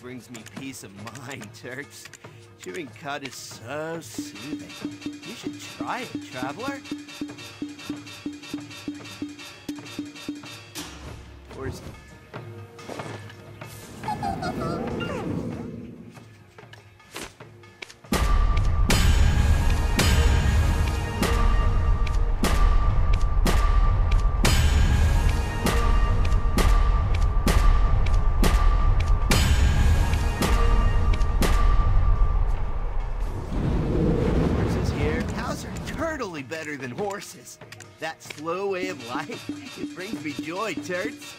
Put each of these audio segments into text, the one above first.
brings me peace of mind, Turks. Chewing cud is so soothing. You should try it, traveler. Totally better than horses. That slow way of life, it brings me joy, Turks.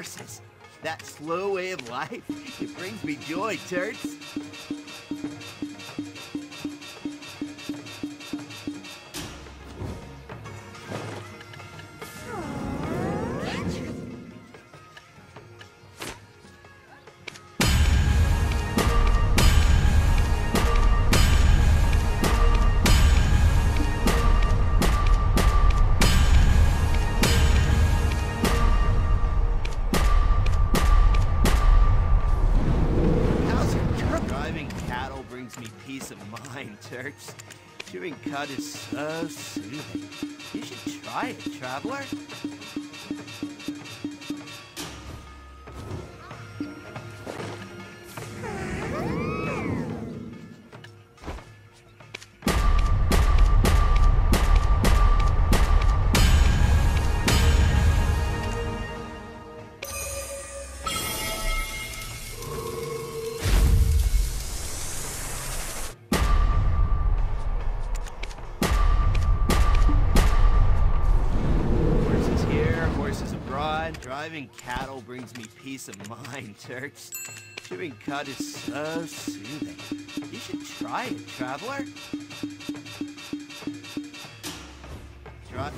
Horses. That slow way of life, it brings me joy, Turks. Turks. Chewing cud is so soothing. You should try it, traveler. Driving cattle brings me peace of mind, Turks. Chewing cud is so soothing. You should try it, traveler. Try.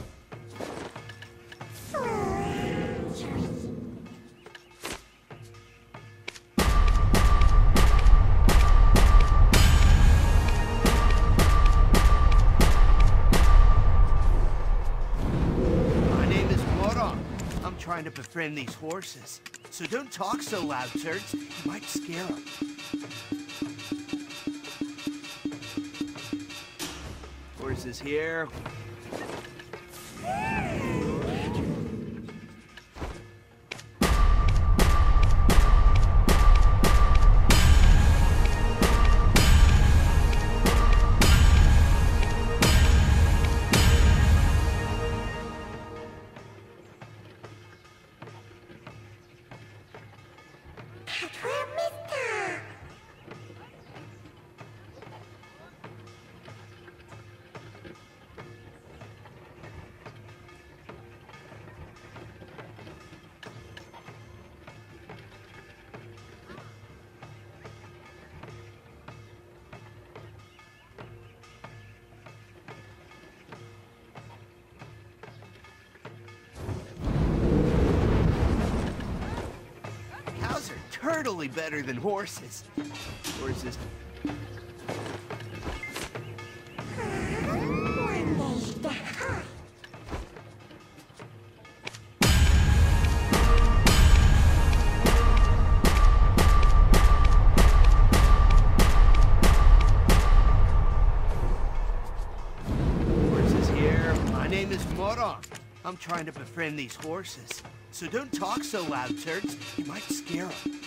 Befriend these horses. So don't talk so loud, Turks. You might scare them. Horses here. Totally better than horses. Horses. Horses here. My name is Moron. I'm trying to befriend these horses. So don't talk so loud, Turks. You might scare them.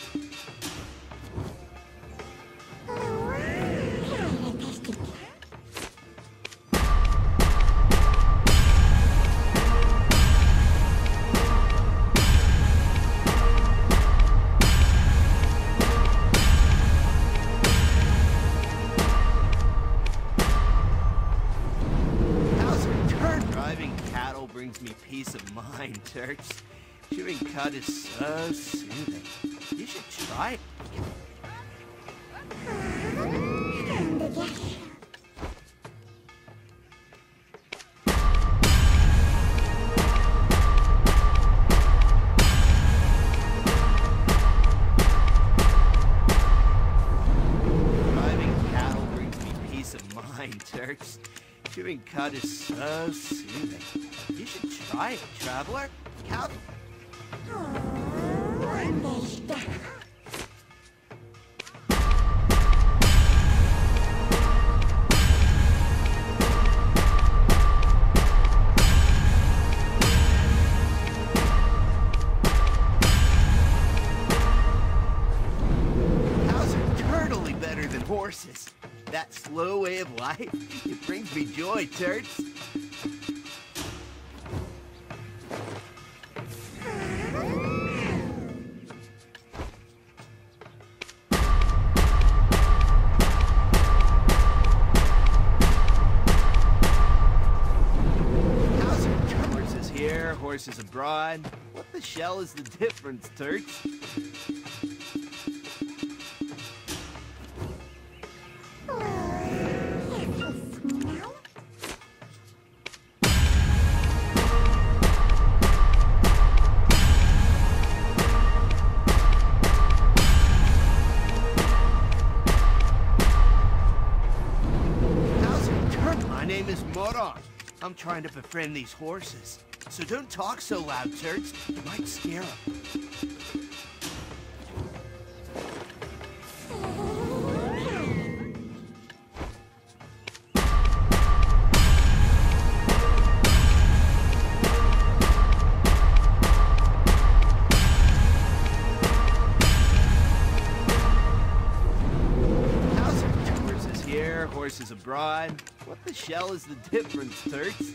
Brings me peace of mind, Turks. Every cut is so soothing. You should try it. Turks. Chewing cut is so soothing. You should try it, traveler. Cattle horses. That slow way of life, it brings me joy, Turts. Horses abroad. What the shell is the difference, turn? My name is Moron. I'm trying to befriend these horses. So don't talk so loud, Turts. You might scare them. Horses abroad. What the shell is the difference, Turks?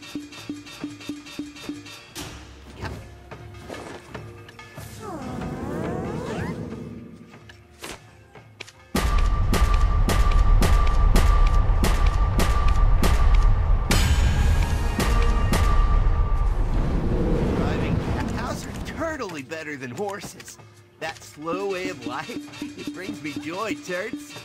Better than horses. That slow way of life, it brings me joy, Turts.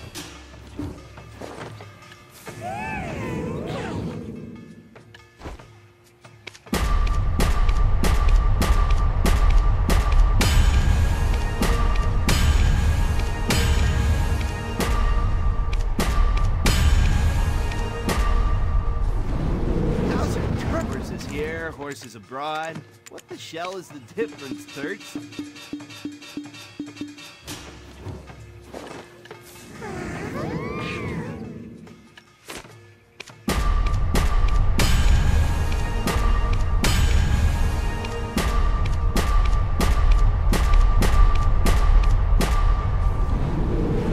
Horses abroad. What the shell is the difference, Turks?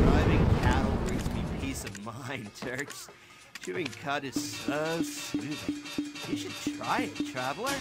Driving cattle brings me peace of mind, Turks. Chewing cud is so soothing. You should try it, traveler.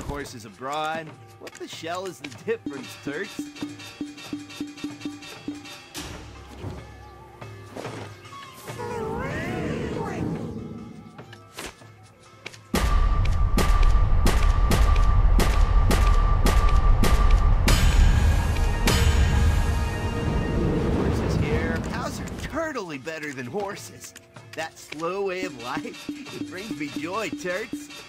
Horses horses abroad. What the shell is the difference, Turks? Better than horses. That slow way of life, it brings me joy, Turts.